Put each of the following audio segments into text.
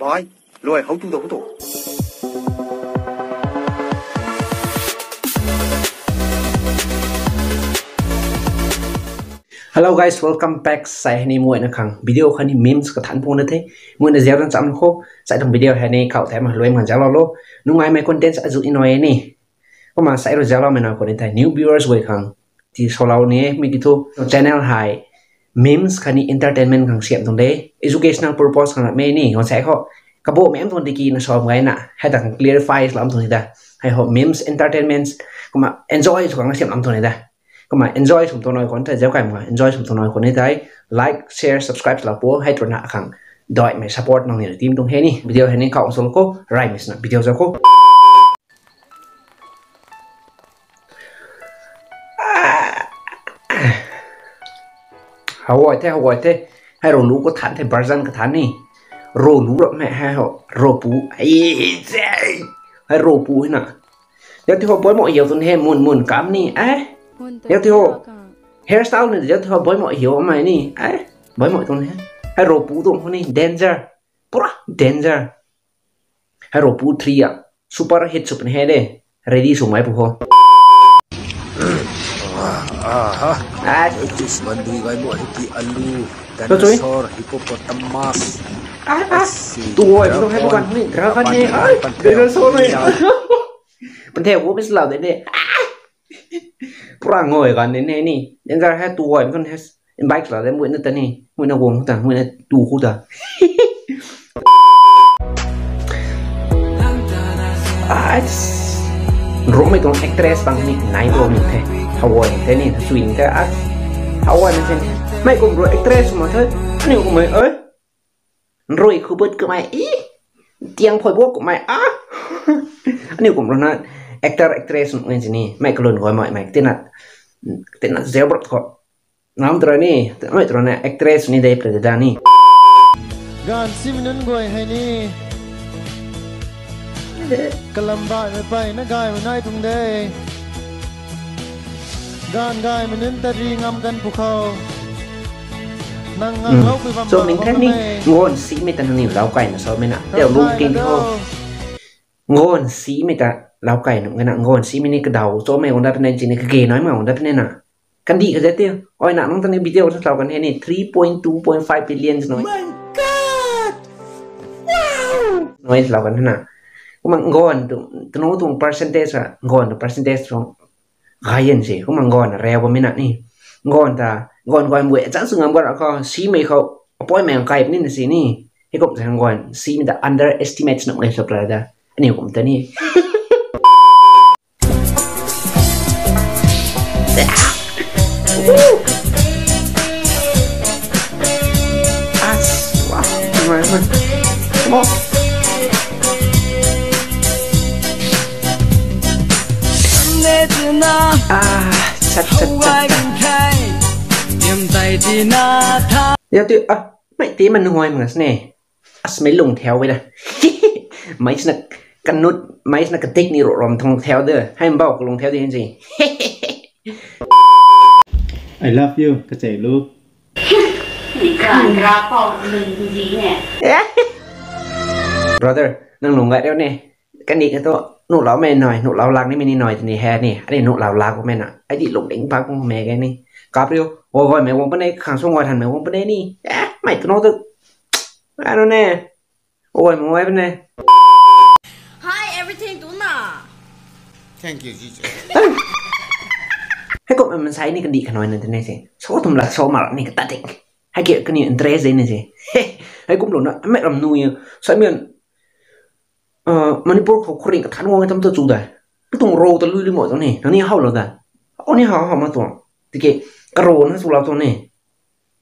Bye. Rồi, hấu chú đâu tổ. Hello guys, welcome back. Saya ni muat nak kang video kan ni memes ke tan pun nanti. Muat nak ziarah sam ko. Saya dalam video hari ni kau tanya mah luai manjalo lo. Nungai mai content sa azu inoy ni. Ko ma saya ro jalo mena ko ni new viewers we kang. Ti solau ni mi gitu channel hai memes khani entertainment khang siam tong de educational purpose khang me ni ngon sai kho ka bo mem ton tiki na som gai na ha ta khang clarify lam ton da hay ho memes entertainments mà enjoy khang siam lam ton da mà enjoy sum ton noi kon ta jau kai ma enjoy sum ton noi kon ni dai like, share, subscribe la bo hay ton na khang doi me support nong ni team tong he ni video he ni ka ong sol ko rai mes video ja ko ฮาวายเทฮาวายเทให้เรารู้ก็ทันให้บราซันก็ทันนี่โรรู้แล้วแม่ให้เขาโรปูไอ้เจ้ให้โรปูให้น่ะเดี๋ยวที่เขาบอยหมอเหี่ยวตนเฮมุนมุนกำนี่เอ๊ะเดี๋ยวที่เขาเฮสต้ล์นี่เดี๋ยวที่เขาบอยหมอเหี่ยวมานี่เอ๊ะบอยหมอตนเฮให้โรปูตรงนี้เดนเจอร์ปะเดนเจอร์ให้โรปูทรีอะซูเปอร์เฮิตสุดเป็นเฮเด้เรดี้ส่งไว้พวกเขา bandui gai mo hiki alu. Dinosaur, hippopotamus. à à tuổi nó hay bukan ni dragon ni ay dinosaur ni của biết là thế này pura ngồi gần đến này nè. Đến ra hai tuổi con hai bike là đến mũi nó tên này mũi nó gồm ta mũi nó đủ khu ta. À rồi mấy con actress bằng này này rồi mình Hawaii thế này thật swing thế á Hawaii mình thế mấy con rồi actress mà thế nhiều của mày ơi rồi khu bớt của mày. Ý tiếng phơi bố của mày á. Nhiều cũng rồi nè actor actress ng sini mai kelun ko mai mai tinat tinat zebrat ko nam tra ni mai tra na actress ni dai predada ni gan siminun goi hai ni? Kalamba na pai na gai ma nai tung de gan gai minun ta ri ngam kan pu khao. Nang ngang lau pi vam so mình thế ni ngon si mi tan ni lau kai na so me na deu lu king ho ngon si mi ta lau kai no ngana ngon si mi ni ka dau so me on da pen ni ka ge nói mà on da pen na kan di ka zete oi na nong tan video sa lau kan ni 3.2.5 billion nói. My god! Wow! Nói lau kan na kuma ngon tu tu no tu percentage à ngon tu percentage trong gayen si kuma rèo rewa mi na ni ngon ta ngon ngon mue chan su ngam gora ko si me ko apoi me kai ni ni si ni he kom sa ngon si mi da underestimate na ngai sopra da ni kom ta Giao à, dạ, tự à, mấy tí mình ngồi mà nè. À, mấy lùng theo vậy nè mấy nó cần nút mấy nó cần tích đi rồi rộm thông theo đưa hay bao lùng theo đi gì? I love you cái trẻ lu brother nâng lùng lại đeo nè cái này cái tôi nụ lão mẹ nồi nụ lão lạc này mình nồi thì hè này anh ấy nụ lão lạc của mẹ nè. Anh ấy lục đỉnh bạc của mẹ cái này. Cáp Gabriel ôi gọi mẹ quăng bên đây hàng xuống ngoài thành mẹ quăng bên đây nè à mày cứ nói tự. Anh nói nè? Ôi mẹ quăng bên đây. Hi everything đúng nè thank you Jesus hay cậu mình sai này cái đi cái nói này thế này gì số thầm là số mà này cái ta định. Hay kiểu cái này interest gì này gì. Hay cũng luôn đó. Mẹ làm nuôi sao miền ờ Manipurเขาคนเองกับท่านงงทำตัวจูได้ก็ต้องโรตัวลุยลุยหมดตัวนี้นั่นนี่เขาเหรอได้อันนี้เขาเขามาตัวทีเกกระโรนะสุราตัวนี้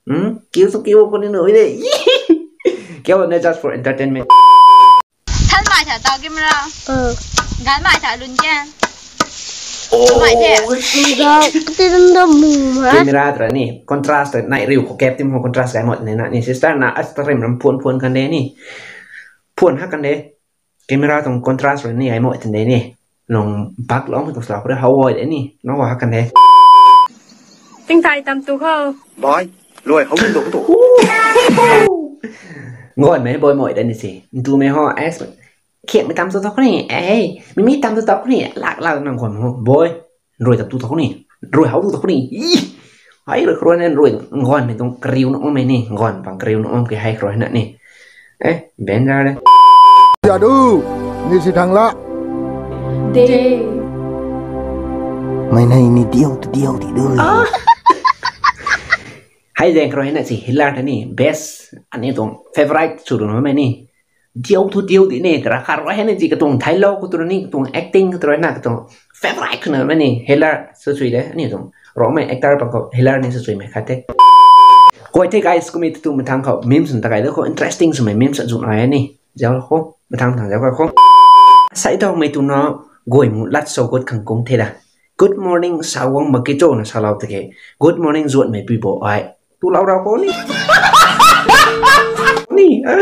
อืมกิ้วสกิ้วคนนี้หน่อยเลย เกี่ยวกับ just for entertainment ท่านหมายถึงตากิมรา เออ งานหมายถึงลุนแกน oh หมายถึง มึงก็ติดดมมือมา camera ตัวนี้ contrast ในริวเขาแก็บที่มัน contrast กันหมดเนี่ยนะนี่ sister นะอัสตริมรำพวนพ camera trong contrast rồi ni ai mo đấy nè, long bak long tong sla ko ha wo đấy nè, nó wa kan thế. tinh tay tam tu ho boy rồi không đủ tổ. ngồi mấy bôi mồi đây nè gì tu mấy ho s kiện mấy tam tu tóc nè, ấy mình mấy tam tu tóc nè, lạc lạc nằm còn ho. Bôi rồi tập tu tóc nè, rồi hấu tu tóc này ấy rồi rồi nên rồi ngon mình tung kêu nó ôm này ngon bằng kêu nó cái hay rồi nè nè. Ấy bên ra đây. Jadu, ni si thằng lạ. Đê Mày này ni điêu tu điêu thì đưa hay deng rồi nè gì hilar thế nè best. Anh ấy tông favorite chủ nó mày nè điêu tu điêu thì nè ra khar rồi nè gì cái tông thái lâu cái tông nè tông acting cái tông nè cái tông favorite cái nó mày nè hilar sơ suy đấy anh ấy tông rõ mày actor bằng cậu hilar nè sơ suy mày khát thế Koi te guys kumi tu matang kau memes entah kai ko interesting semai memes dụng ai ni jauh mà thằng thằng giáo khoa khóc. Sãy đâu mấy tụi nó gọi một lát sau gót khẳng công thế đà good morning, sao quăng mà cái chỗ nó sao lâu thế kì good morning, ruột mấy bị bộ ai? Tụi lâu đâu có nè nè á.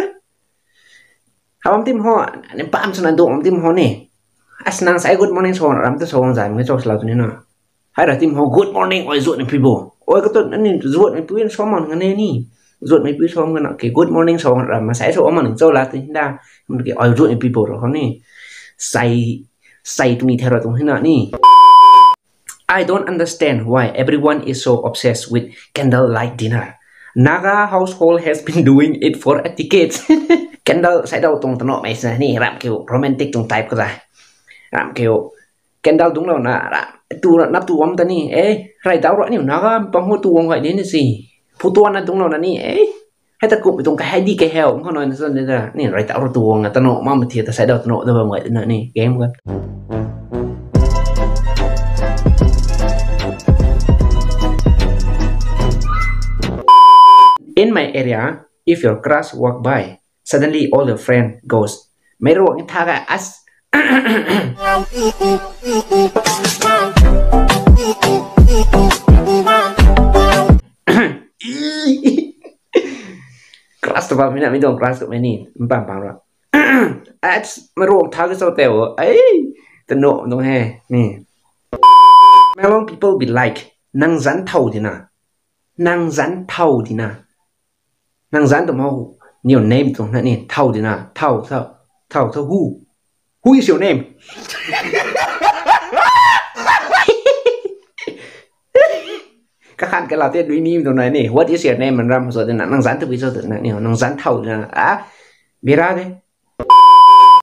Hàm ông tim hoa nên bám cho anh tụi ông tim hoa nè? As nang sãy good morning sau làm tới sau ông giải mấy chỗ sao lâu thế nào? Hay là tim hoa good morning oi ruột mày, bị bộ cái tuần anh ruột mày, bị bên xóm mòn cái này nè ruột mấy quý số nó cái good morning số là mà sẽ số mà nó cho là tính ra một cái ôi ruột people rồi không nè say say tụi mình theo rồi tụi mình nè I don't understand why everyone is so obsessed with candlelight dinner. Naga household has been doing it for a decade. Candle sẽ đâu tụng tao nọ mày sẽ nè làm kiểu romantic tụng type cái ra. Làm kiểu candle đúng là na làm tu nắp tu ta nè, ê, rai tao rõ nè, naga bằng ho tu ông gọi đến gì. Phụ tuân na đúng là nè eh hay ta cũng tung cái hay đi cái heo không nói nó nên là nè rai tao tu om ta nọ mà mà thiệt ta sẽ đâu nọ đâu vậy nữa nè game kan. In my area, if your crush walk by, suddenly all your friend goes, Meron ang taga as kelas tu mina mi dong kelas tu meni empam pang ra at meron taga so teo ai teno dong he ni Melon people be like nang zan thau di na nang zan thau di na nang zan tu mau nhiều name tu na ni thau di na thau thau thau thau who who is your name khăn cái là tiết duy nim đồ này, nè, what is your name? Mình ram rồi tên năng rắn từ bây giờ từ này nè, năng rắn thầu là, á biết ra đấy.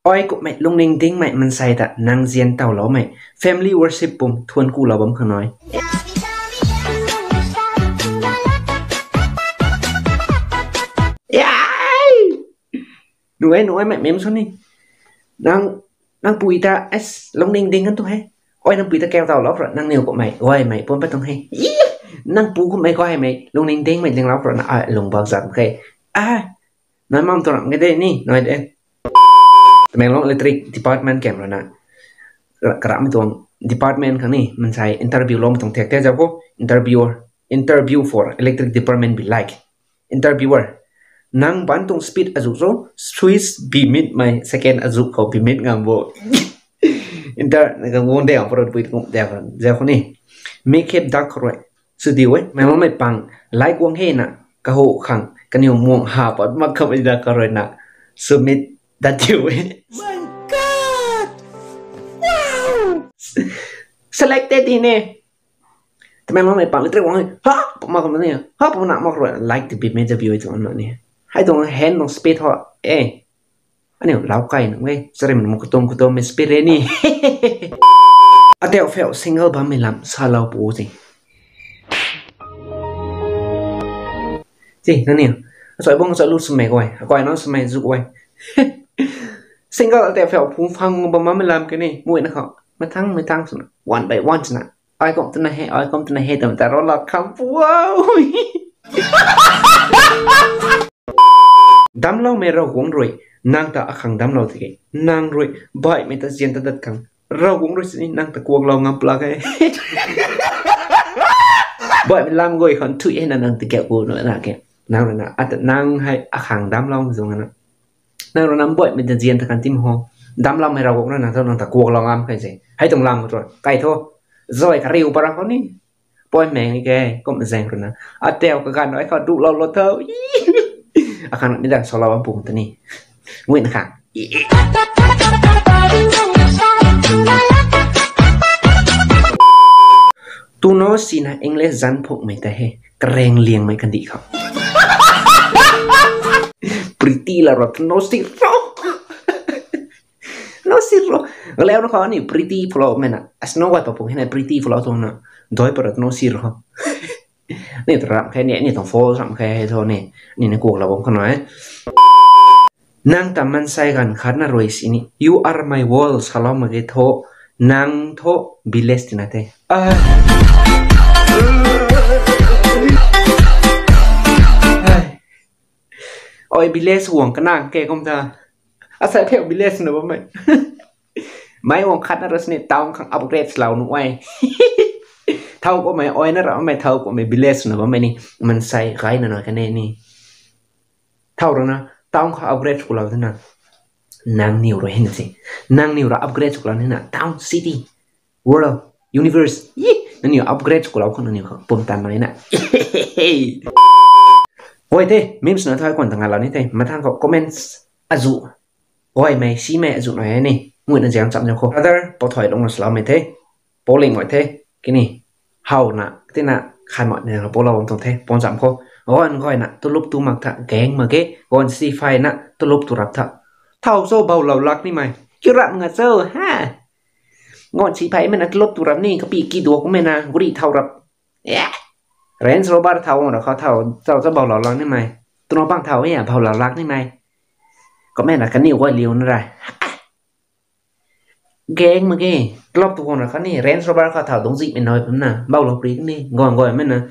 Oi cũng mẹ, lung ninh tiếng mẹ, mình say ta năng diên tàu ló mẹ. Family worship bùng, thuần cu ló bấm không nói. Nuôi nuôi mẹ mềm xuống đi. Năng năng bùi ta s lung ninh tiếng ngắn tu hay. Oi năng bùi ta keo tàu ló rồi, năng nhiều của mày. Oi mày bốn bắt tông hay năng bù của mày có hay mày lung ninh tiếng mày tiếng ló rồi à lung bao giờ khay à nói mong tôi làm cái đây nè nói đây mày long electric department kem rồi nè. Karam tuang department kan ni man sai interview lom tong tek te jaw ko interviewer. Interview for electric department be like. Interviewer. Nang ban tong speed azu so swiss be mid my second azu ko be mid ngam bo inter ga ngon de apro pui ko de ko ja ko ni make it dark right su di we mai mo mai pang like wong he na ka ho khang ka ni mong ha pa ma ka ba da ka rồi na submit that you we selected ini teman mama pang litre wong ha ma ko ni ha pa na ma ko like to be made you itu on ni hai dong hand dong speed ho eh ani lau kai nang we sare mình mo ko tong ko tong me speed ni ateo fel single ba me lam sa lau pu gì gì nè nè rồi bông rồi lúc mày coi coi nó mày sumai giúp coi single ateo fel phung phang bà má mới làm cái này. Muội nó khó mà thăng mới thắng one by one nè ai cũng tin hay ai cũng tin hay tầm ta rồi là không wow! Đam lâu mày rau cũng rồi nàng ta khang đam lâu thì cái, nàng rồi bảy mẹ ta diện ta đất khang rau cũng rồi xin nàng ta cuồng lâu ngắm plug cái bảy mẹ làm rồi còn thui hay là nàng ta kẹo cuồng nữa là kẹo nàng rồi nè. À năng hay khang đam lâu rồi nè. Nàng rồi nắm bội mình ta diện ta cần tim ho đam lâu hay rau cũng rồi nàng ta nàng ta cuồng lâu ngắm cái gì? Hay tông làm rồi cái thôi. Rồi cái riu barang kau ni rồi meng ke kau cái kena nói ke kan ai kau duk lo lo tau akan ni dah solat wampung tu ni nguyện khang tu nó xin ha English zan phụng mày ta he kreng lieng mày cần đi không? Pretty la rot no si ro no si ro leo nó khó ni pretty flow mày na as no wa pa pung he pretty flow tu na doi parat no si ro นี่ตรับแค่เนี้ยนี่ต้องโฟล์สำแค่ให้เท่านี่นี่ในกูเราบอกเขาหน่อยนางตามันใส่กันคัดน่ารวยสินี่ you are my world สลอมมาเกโทนางโทบิเลสตินะเต โอ้ยบิเลสห่วงกนางแกกมตาอาศัยเที่ยวบิเลสหนอว่าไม่ไม่ห่วงคัดนรสเนตาวขังอัปเกรดเหล่านุ้ยเท่าก็ไม่ออยนะเราไม่เท่าก็ไม่บิเลสหนอว่าไม่นี่มันใส่ไรหน่อยกันแน่นี่เท่าแล้นะตาวขังอัปเกรดของเราเท่านั้นนางนิวเราเห็นสินางนิวเราอัปเกรดของเราเนี่ยนะตาวซิตี้ world universe ยี่นั่นอยู่อัปเกรดของเราคนนั้นอยู่ปุ่มตามมาเลยนะ ôi thế memes nó thôi, còn thằng nào thế, mà thằng có comments à, dụ. Ôi, mày, xí mẹ dụ nói này. Nguyện là dám chậm cho khô. other bỏ thoại đông là sao mày thế. Bố lệnh mọi thế. Cái này, hầu nè thế nè khai mọi này là bố lâu tổng thế. Bỏ giảm khô gọi gọi nè tôi lúc tôi mặc thạ gánh mà cái gọi si phai nè tôi lúc tôi rập thạ thao sâu bầu lầu lắc đi mày. Chứ rạm ngặt sâu ha. Ngọn si phai mình tôi lúc tôi rập ni có bị kỳ đùa của mày à gửi thao rập yeah rèn số ba thầu mà khó thầu thầu cho bầu lầu lắc đi mày tôi nói bằng thầu ấy à bầu lầu lắc đi mày có mẹ là cái nhiều gọi liều nữa rồi geng mà cái lop tu kona khani ren so bar kha thao dong zi men noi pam na bao lo pri ni ngon goi men na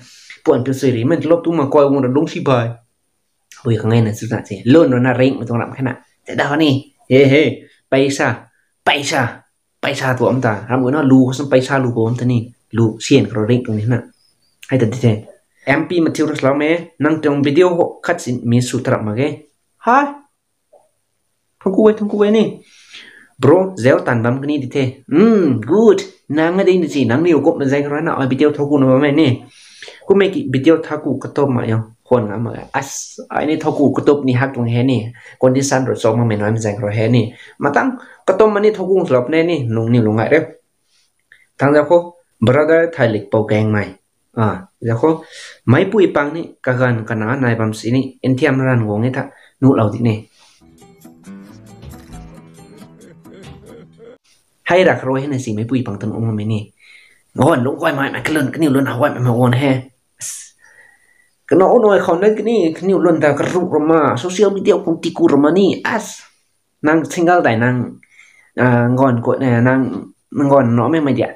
puan tu siri men lop tu ma koi wona dong si bai ui ka ngai na su na che lon no na ring ma tong ram khana te da ni he he paisa paisa paisa tu am ta ram nó lu ko sam paisa lu ko am ta ni lu sien kro ring tu ni na hai ta te mp materials la me nang tong video ho khat sin mi su tra ma ge ha thong ku we thong ku we ni bro zel tan bam kini di the hmm good. Nang nga din si nang niu kop na zai rana ai bitel thoku no ma ne ku me ki bitel thaku ka to ma yo hon nga ma as ai ni thoku ku top ni hak tung he ni condition ro so ma me no am zai ro he ni matang ka to ma ni thoku slop ne ni nung ni lungai re tang ja ko brother thailik pau keng mai à ja ko mai pui pang ni ka gan kana nai bam si ni entiam ran ngong e tha nu lau di ne hay là rồi hay là gì mấy bùi bằng tầng ông mà nè ngon lúc quay mãi mãi cái lần cái nhiều luôn hào quay mãi mà ngon he cái nó nói không đấy cái này cái nhiều luôn ta cái rụng rồi mà social media cũng tì cù rồi mà nè as năng single đại năng à ngon của này năng ngon nó mẹ mày đẹp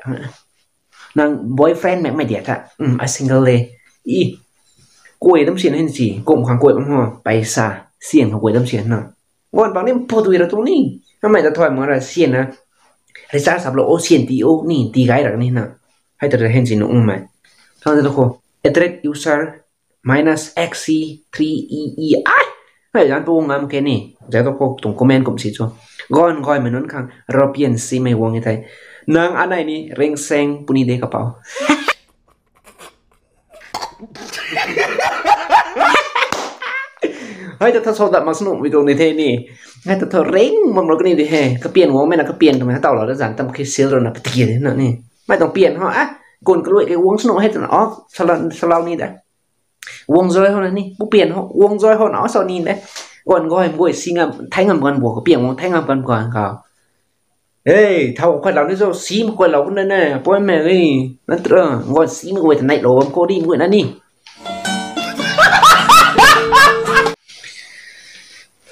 nàng boyfriend mẹ mày đẹp à um, a single lê? Y quay đâm xiên hình gì? Cũng khoảng quay bằng hoa. Bay xa xiên hàng quay đâm xiên nào ngon bằng nên phô tùy ra tụi ní mày đã thoải mà là xiên à Risa sablo xiên tí ô ni tí gai rak ni na. Hai hình gì nó um mày? Kan de khô address user minus xc 3e e ai. Hai jan po ngam cái ni. giờ tôi có tung comment cũng si cho. Gon mà nón khăn. Rồi si xì mày uống như thế ni reng seng puni de kapau. hai ta thao đặt mặc snu video này thế nè hai ta thao reng mong nó cái này đi hè cái tiền của mày là cái của mày tao là dàn tâm cái sale rồi là cái tiền thế nào nè mày tổng tiền họ á còn cái loại cái uống snu hết nó ó sao sao lâu đi đã uống rồi họ nè bút tiền họ uống rồi họ nó sao nhìn đấy còn gọi mỗi xin ngầm thay ngầm gần bùa cái tiền thay ngầm gần còn cả Hey, thao khoai lâu đi rồi xí một khoai lâu nên nè bố mẹ đi, nó trơ ngồi xí một quay thằng này đồ cô đi một người đi.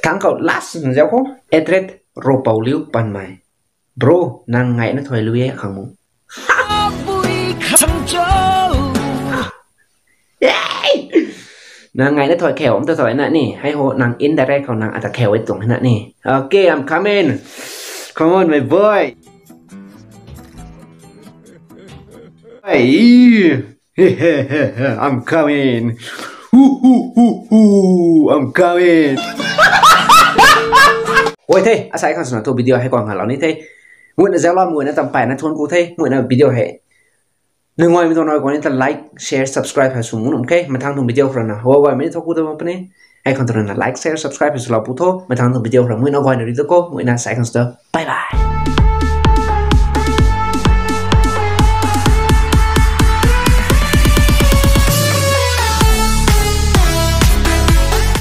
Tháng cậu last giáo ko etret bầu liu bàn mày, bro nàng ngày nó thôi lưu ấy khang mu nàng ngày nó thoi kheo ông ta thoi nè nè, hay hộ nàng indirect khao nang à ta kheo ấy tung nè nè. Ok, i'm coming come on my boy hey I'm coming. Hoo, hoo, hoo, hoo. I'm coming. ôi thế à sai con sửa tôi video hay còn hả lão này thế nguyện là giáo lo nguyện là tầm bài nó thôn cô thế. Nguyện là video hệ. Nếu ngoài mình nói có nên ta like share subscribe hay xuống muốn ok? Mà thăng thùng video rồi nào hoa hoa mấy thôi cô tôi mà bên 爱看的人呢，like、share、subscribe 是老不错。每趟都不见，我们明天关注你的歌，我们下次再见，拜拜。